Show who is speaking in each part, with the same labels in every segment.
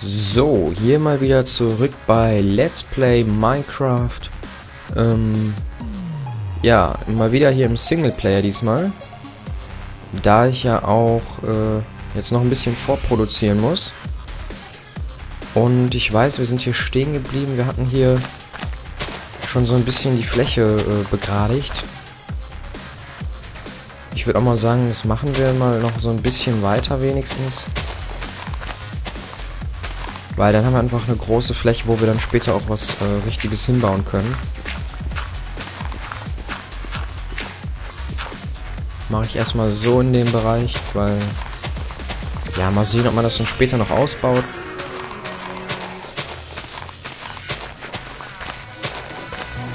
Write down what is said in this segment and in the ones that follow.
Speaker 1: So, hier mal wieder zurück bei Let's Play Minecraft. Ähm, ja, mal wieder hier im Singleplayer diesmal. Da ich ja auch äh, jetzt noch ein bisschen vorproduzieren muss. Und ich weiß, wir sind hier stehen geblieben. Wir hatten hier schon so ein bisschen die Fläche äh, begradigt. Ich würde auch mal sagen, das machen wir mal noch so ein bisschen weiter wenigstens. Weil dann haben wir einfach eine große Fläche, wo wir dann später auch was äh, Richtiges hinbauen können. Mache ich erstmal so in dem Bereich, weil... Ja, mal sehen, ob man das dann später noch ausbaut.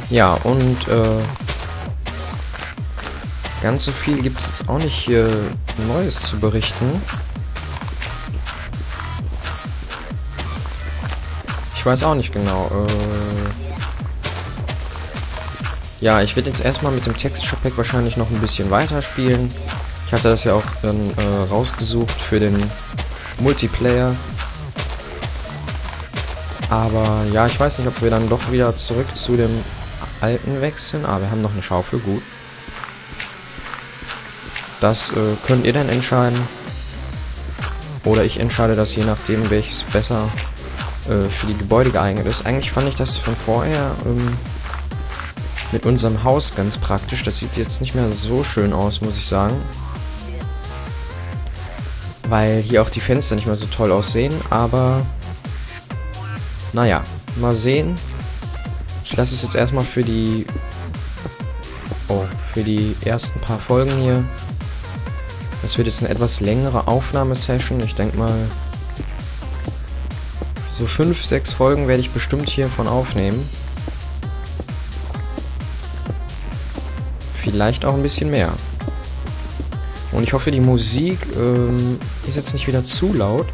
Speaker 1: Ja, und äh, ganz so viel gibt es jetzt auch nicht hier Neues zu berichten. Ich weiß auch nicht genau. Äh ja, ich werde jetzt erstmal mit dem Texture Pack wahrscheinlich noch ein bisschen weiterspielen. Ich hatte das ja auch dann äh, rausgesucht für den Multiplayer. Aber ja, ich weiß nicht, ob wir dann doch wieder zurück zu dem alten wechseln. Ah, wir haben noch eine Schaufel, gut. Das äh, könnt ihr dann entscheiden. Oder ich entscheide das je nachdem, welches besser äh, für die Gebäude geeignet ist. Eigentlich fand ich das von vorher ähm, mit unserem Haus ganz praktisch. Das sieht jetzt nicht mehr so schön aus, muss ich sagen. Weil hier auch die Fenster nicht mehr so toll aussehen, aber naja, mal sehen. Ich lasse es jetzt erstmal für die oh, für die ersten paar Folgen hier. Das wird jetzt eine etwas längere Aufnahmesession. Ich denke mal, so fünf, sechs Folgen werde ich bestimmt hiervon aufnehmen. Vielleicht auch ein bisschen mehr. Und ich hoffe, die Musik ähm, ist jetzt nicht wieder zu laut.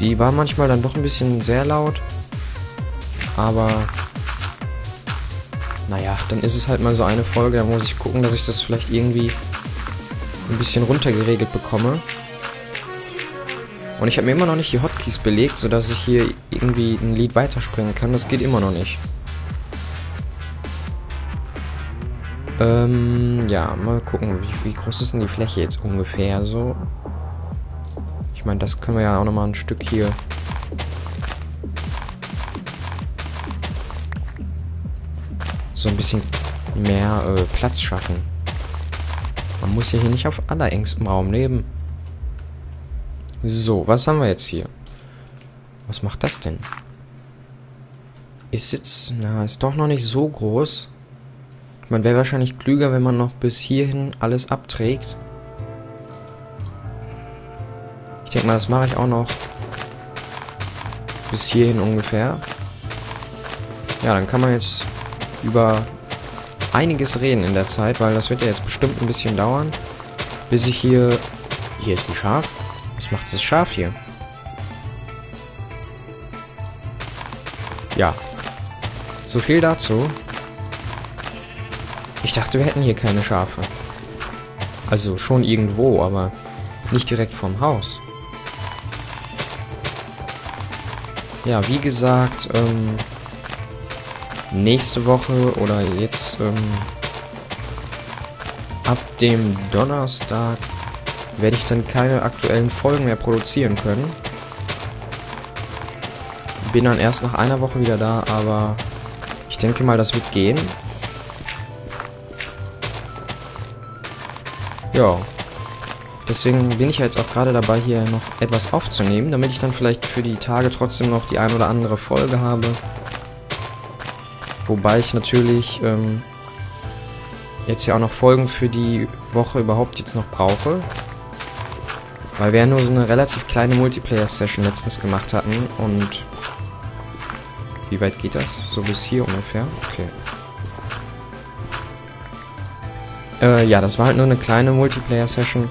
Speaker 1: Die war manchmal dann doch ein bisschen sehr laut. Aber naja, dann ist es halt mal so eine Folge. Da muss ich gucken, dass ich das vielleicht irgendwie ein bisschen runtergeregelt bekomme. Und ich habe mir immer noch nicht die Hotkeys belegt, sodass ich hier irgendwie ein Lied weiterspringen kann. Das geht immer noch nicht. Ähm, ja, mal gucken, wie, wie groß ist denn die Fläche jetzt ungefähr so. Ich meine, das können wir ja auch nochmal ein Stück hier so ein bisschen mehr äh, Platz schaffen. Man muss ja hier nicht auf allerengstem Raum leben. So, was haben wir jetzt hier? Was macht das denn? Ist jetzt, na, ist doch noch nicht so groß. Man wäre wahrscheinlich klüger, wenn man noch bis hierhin alles abträgt. Ich denke mal, das mache ich auch noch bis hierhin ungefähr. Ja, dann kann man jetzt über einiges reden in der Zeit, weil das wird ja jetzt bestimmt ein bisschen dauern, bis ich hier... Hier ist ein Schaf. Was macht dieses Schaf hier? Ja. So viel dazu. Ich dachte, wir hätten hier keine Schafe. Also schon irgendwo, aber nicht direkt vom Haus. Ja, wie gesagt, ähm, nächste Woche oder jetzt ähm, ab dem Donnerstag werde ich dann keine aktuellen Folgen mehr produzieren können. Bin dann erst nach einer Woche wieder da, aber ich denke mal, das wird gehen. Ja. Deswegen bin ich jetzt auch gerade dabei, hier noch etwas aufzunehmen, damit ich dann vielleicht für die Tage trotzdem noch die ein oder andere Folge habe. Wobei ich natürlich ähm, jetzt ja auch noch Folgen für die Woche überhaupt jetzt noch brauche. Weil wir ja nur so eine relativ kleine Multiplayer-Session letztens gemacht hatten und... Wie weit geht das? So bis hier ungefähr? Okay. Äh, ja, das war halt nur eine kleine Multiplayer-Session.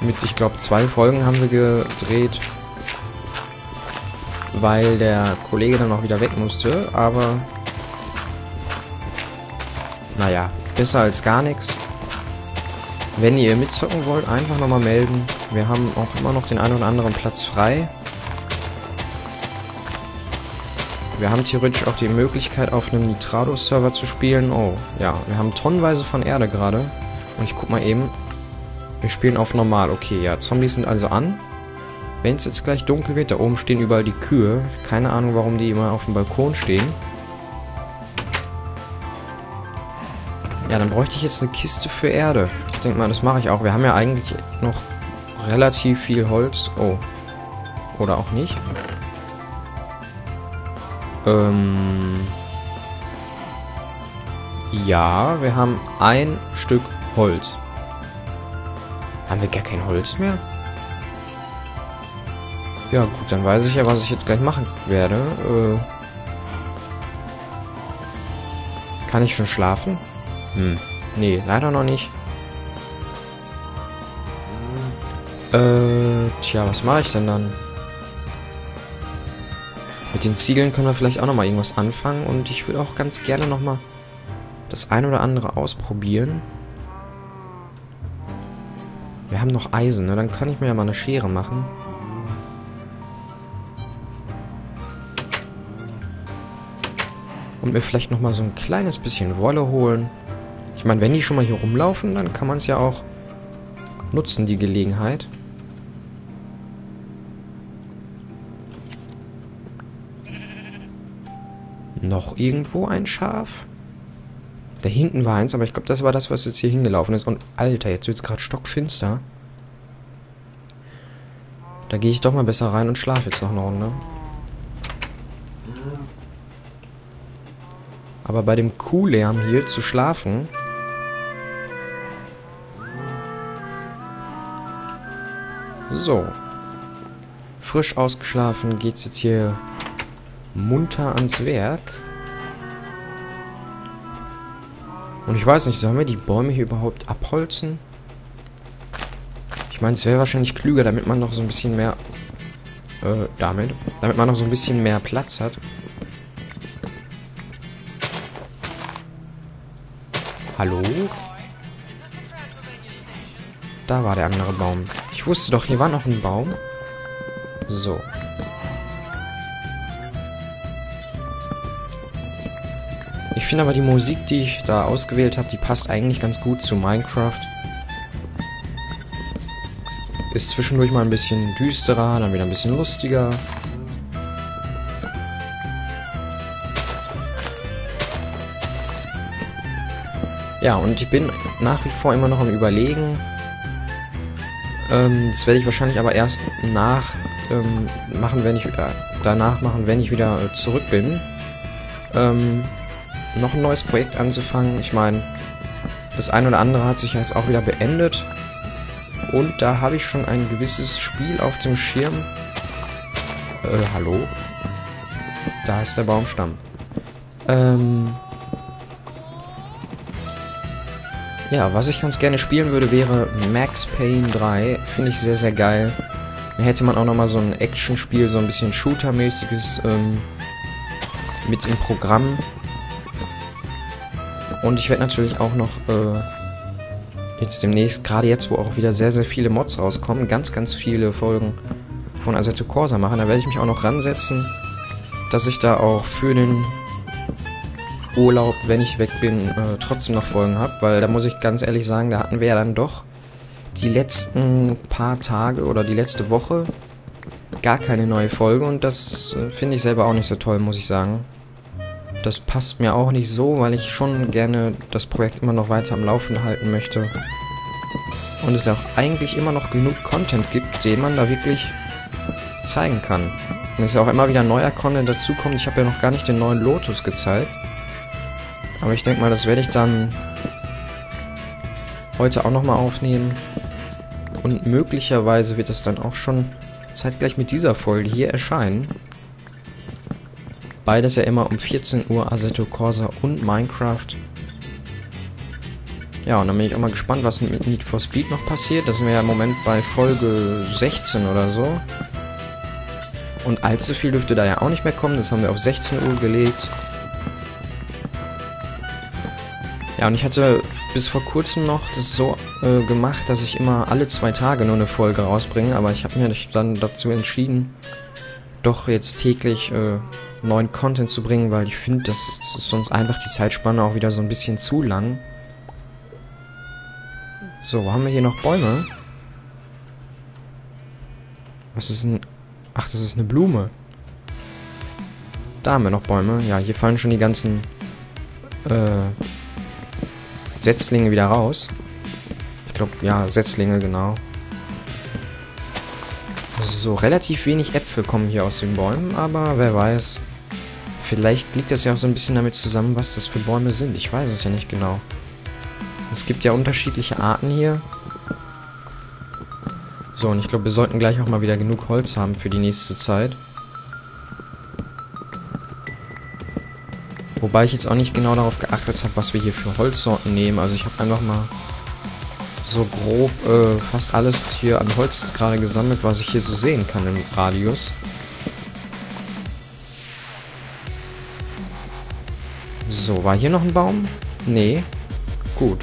Speaker 1: Mit, ich glaube, zwei Folgen haben wir gedreht. Weil der Kollege dann auch wieder weg musste, aber... Naja, besser als gar nichts. Wenn ihr mitzocken wollt, einfach nochmal melden. Wir haben auch immer noch den einen oder anderen Platz frei. Wir haben theoretisch auch die Möglichkeit, auf einem Nitrado-Server zu spielen. Oh, ja, wir haben tonnenweise von Erde gerade. Und ich guck mal eben. Wir spielen auf normal. Okay, ja, Zombies sind also an. Wenn es jetzt gleich dunkel wird, da oben stehen überall die Kühe. Keine Ahnung, warum die immer auf dem Balkon stehen. Ja, dann bräuchte ich jetzt eine Kiste für Erde. Ich denke mal, das mache ich auch. Wir haben ja eigentlich noch relativ viel Holz. Oh. Oder auch nicht. Ähm... Ja, wir haben ein Stück Holz. Haben wir gar kein Holz mehr? Ja, gut, dann weiß ich ja, was ich jetzt gleich machen werde. Äh, kann ich schon schlafen? Hm. Nee, leider noch nicht. Äh, tja, was mache ich denn dann? Mit den Ziegeln können wir vielleicht auch nochmal irgendwas anfangen. Und ich will auch ganz gerne nochmal das ein oder andere ausprobieren. Wir haben noch Eisen, ne? Dann kann ich mir ja mal eine Schere machen. Und mir vielleicht nochmal so ein kleines bisschen Wolle holen. Ich meine, wenn die schon mal hier rumlaufen, dann kann man es ja auch nutzen, die Gelegenheit. Noch irgendwo ein Schaf? Da hinten war eins, aber ich glaube, das war das, was jetzt hier hingelaufen ist. Und Alter, jetzt wird es gerade stockfinster. Da gehe ich doch mal besser rein und schlafe jetzt noch eine Runde. Aber bei dem Kuhlärm hier zu schlafen... So. Frisch ausgeschlafen geht's jetzt hier munter ans Werk. Und ich weiß nicht, sollen wir die Bäume hier überhaupt abholzen? Ich meine, es wäre wahrscheinlich klüger, damit man noch so ein bisschen mehr... Äh, damit. Damit man noch so ein bisschen mehr Platz hat. Hallo? Da war der andere Baum. Ich wusste doch, hier war noch ein Baum. So. Finde aber die Musik, die ich da ausgewählt habe, die passt eigentlich ganz gut zu Minecraft. Ist zwischendurch mal ein bisschen düsterer, dann wieder ein bisschen lustiger. Ja, und ich bin nach wie vor immer noch am überlegen. Ähm, das werde ich wahrscheinlich aber erst nach ähm, machen, wenn ich äh, danach machen, wenn ich wieder äh, zurück bin. Ähm, noch ein neues Projekt anzufangen. Ich meine, das eine oder andere hat sich jetzt auch wieder beendet. Und da habe ich schon ein gewisses Spiel auf dem Schirm. Äh, hallo? Da ist der Baumstamm. Ähm, Ja, was ich ganz gerne spielen würde, wäre Max Payne 3. Finde ich sehr, sehr geil. Da hätte man auch nochmal so ein Action-Spiel, so ein bisschen Shooter-mäßiges ähm, mit im Programm. Und ich werde natürlich auch noch äh, jetzt demnächst, gerade jetzt, wo auch wieder sehr, sehr viele Mods rauskommen, ganz, ganz viele Folgen von Assetto Corsa machen. Da werde ich mich auch noch ransetzen, dass ich da auch für den Urlaub, wenn ich weg bin, äh, trotzdem noch Folgen habe, weil da muss ich ganz ehrlich sagen, da hatten wir ja dann doch die letzten paar Tage oder die letzte Woche gar keine neue Folge und das äh, finde ich selber auch nicht so toll, muss ich sagen. Das passt mir auch nicht so, weil ich schon gerne das Projekt immer noch weiter am Laufen halten möchte. Und es ja auch eigentlich immer noch genug Content gibt, den man da wirklich zeigen kann. Und es ja auch immer wieder neuer Content dazukommt. Ich habe ja noch gar nicht den neuen Lotus gezeigt. Aber ich denke mal, das werde ich dann heute auch nochmal aufnehmen. Und möglicherweise wird es dann auch schon zeitgleich mit dieser Folge hier erscheinen. Beides ja immer um 14 Uhr Assetto Corsa und Minecraft. Ja, und dann bin ich auch mal gespannt, was mit Need for Speed noch passiert. Das sind wir ja im Moment bei Folge 16 oder so. Und allzu viel dürfte da ja auch nicht mehr kommen. Das haben wir auf 16 Uhr gelegt. Ja, und ich hatte bis vor kurzem noch das so äh, gemacht, dass ich immer alle zwei Tage nur eine Folge rausbringe, aber ich habe mir dann dazu entschieden, doch jetzt täglich äh, neuen Content zu bringen, weil ich finde, das ist sonst einfach die Zeitspanne auch wieder so ein bisschen zu lang. So, wo haben wir hier noch Bäume? Was ist ein... Ach, das ist eine Blume. Da haben wir noch Bäume. Ja, hier fallen schon die ganzen äh, Setzlinge wieder raus. Ich glaube, ja, Setzlinge, genau. So, relativ wenig Äpfel kommen hier aus den Bäumen, aber wer weiß. Vielleicht liegt das ja auch so ein bisschen damit zusammen, was das für Bäume sind. Ich weiß es ja nicht genau. Es gibt ja unterschiedliche Arten hier. So, und ich glaube, wir sollten gleich auch mal wieder genug Holz haben für die nächste Zeit. Wobei ich jetzt auch nicht genau darauf geachtet habe, was wir hier für Holzsorten nehmen. Also ich habe einfach mal so grob äh, fast alles hier an Holz jetzt gerade gesammelt, was ich hier so sehen kann im Radius. So, war hier noch ein Baum? Nee. Gut.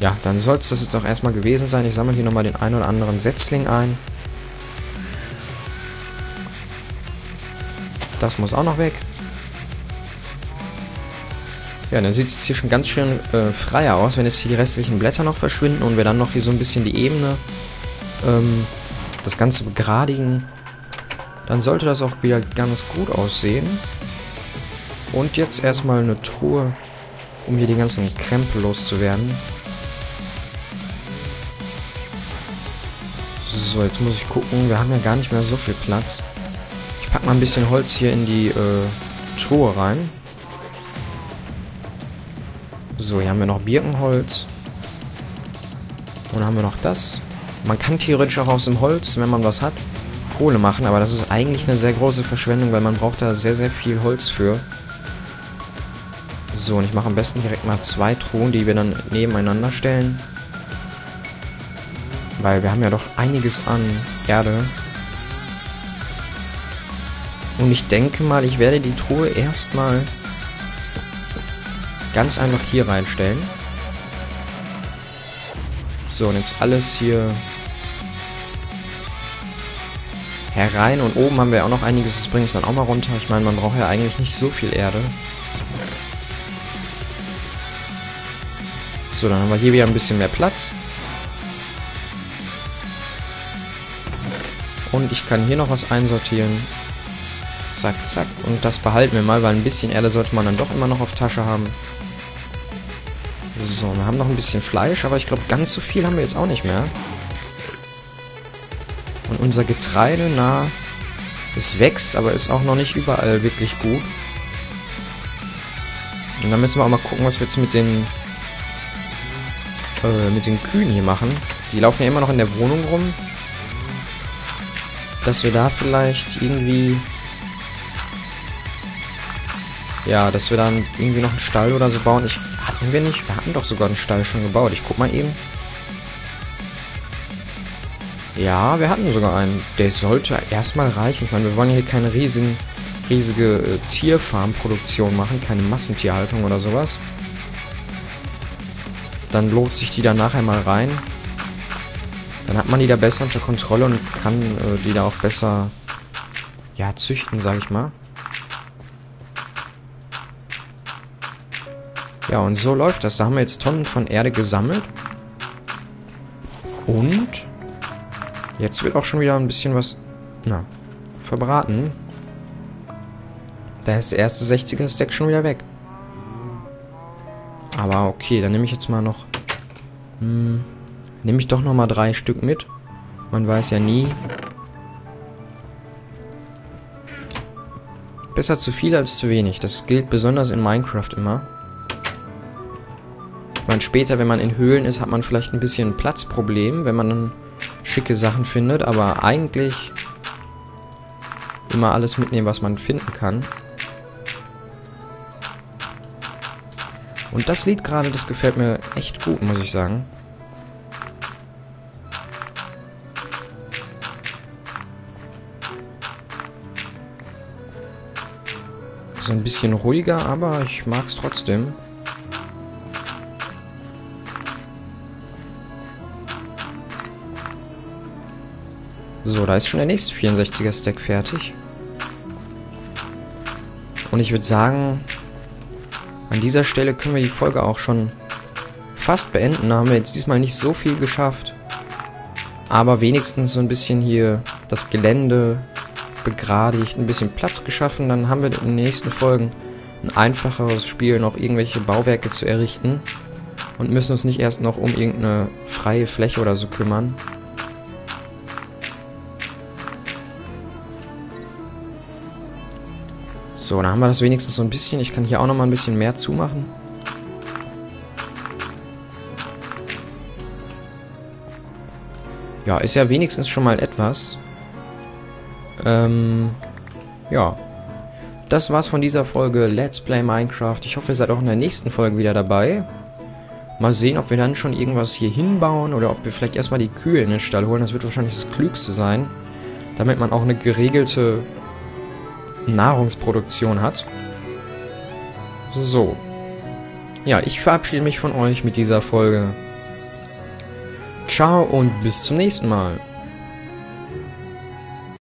Speaker 1: Ja, dann soll es das jetzt auch erstmal gewesen sein. Ich sammle hier nochmal den einen oder anderen Setzling ein. Das muss auch noch weg. Ja, dann sieht es hier schon ganz schön äh, freier aus, wenn jetzt hier die restlichen Blätter noch verschwinden und wir dann noch hier so ein bisschen die Ebene, ähm, das Ganze begradigen. Dann sollte das auch wieder ganz gut aussehen. Und jetzt erstmal eine Truhe, um hier die ganzen Krempel loszuwerden. So, jetzt muss ich gucken. Wir haben ja gar nicht mehr so viel Platz. Ich packe mal ein bisschen Holz hier in die äh, Truhe rein. So, hier haben wir noch Birkenholz. Und dann haben wir noch das. Man kann theoretisch auch aus dem Holz, wenn man was hat, Kohle machen, aber das ist eigentlich eine sehr große Verschwendung, weil man braucht da sehr, sehr viel Holz für. So, und ich mache am besten direkt mal zwei Truhen, die wir dann nebeneinander stellen. Weil wir haben ja doch einiges an Erde. Und ich denke mal, ich werde die Truhe erstmal ganz einfach hier reinstellen. So, und jetzt alles hier herein. Und oben haben wir auch noch einiges, das bringe ich dann auch mal runter. Ich meine, man braucht ja eigentlich nicht so viel Erde. So, dann haben wir hier wieder ein bisschen mehr Platz. Und ich kann hier noch was einsortieren. Zack, zack. Und das behalten wir mal, weil ein bisschen Erde sollte man dann doch immer noch auf Tasche haben. So, wir haben noch ein bisschen Fleisch, aber ich glaube, ganz so viel haben wir jetzt auch nicht mehr. Und unser Getreide, na, es wächst, aber ist auch noch nicht überall wirklich gut. Und dann müssen wir auch mal gucken, was wir jetzt mit den mit den Kühen hier machen. Die laufen ja immer noch in der Wohnung rum. Dass wir da vielleicht irgendwie ja, dass wir dann irgendwie noch einen Stall oder so bauen. Ich, hatten wir nicht? Wir hatten doch sogar einen Stall schon gebaut. Ich guck mal eben. Ja, wir hatten sogar einen. Der sollte erstmal reichen. Ich meine, wir wollen hier keine riesigen, riesige äh, Tierfarmproduktion machen. Keine Massentierhaltung oder sowas. Dann lohnt sich die da nachher mal rein. Dann hat man die da besser unter Kontrolle und kann äh, die da auch besser ja, züchten, sag ich mal. Ja, und so läuft das. Da haben wir jetzt Tonnen von Erde gesammelt. Und jetzt wird auch schon wieder ein bisschen was, na, verbraten. Da ist der erste 60er-Stack schon wieder weg. Aber okay, dann nehme ich jetzt mal noch... Hm, nehme ich doch nochmal drei Stück mit. Man weiß ja nie. Besser zu viel als zu wenig. Das gilt besonders in Minecraft immer meine, später, wenn man in Höhlen ist, hat man vielleicht ein bisschen Platzproblem, wenn man dann schicke Sachen findet, aber eigentlich immer alles mitnehmen, was man finden kann. Und das Lied gerade, das gefällt mir echt gut, muss ich sagen. So ein bisschen ruhiger, aber ich mag es trotzdem. So, da ist schon der nächste 64er Stack fertig. Und ich würde sagen, an dieser Stelle können wir die Folge auch schon fast beenden. Da haben wir jetzt diesmal nicht so viel geschafft. Aber wenigstens so ein bisschen hier das Gelände begradigt, ein bisschen Platz geschaffen. Dann haben wir in den nächsten Folgen ein einfacheres Spiel, noch irgendwelche Bauwerke zu errichten. Und müssen uns nicht erst noch um irgendeine freie Fläche oder so kümmern. So, dann haben wir das wenigstens so ein bisschen. Ich kann hier auch noch mal ein bisschen mehr zumachen. Ja, ist ja wenigstens schon mal etwas. Ähm, ja. Das war's von dieser Folge Let's Play Minecraft. Ich hoffe, ihr seid auch in der nächsten Folge wieder dabei. Mal sehen, ob wir dann schon irgendwas hier hinbauen oder ob wir vielleicht erstmal die Kühe in den Stall holen. Das wird wahrscheinlich das Klügste sein. Damit man auch eine geregelte Nahrungsproduktion hat. So. Ja, ich verabschiede mich von euch mit dieser Folge. Ciao und bis zum nächsten Mal.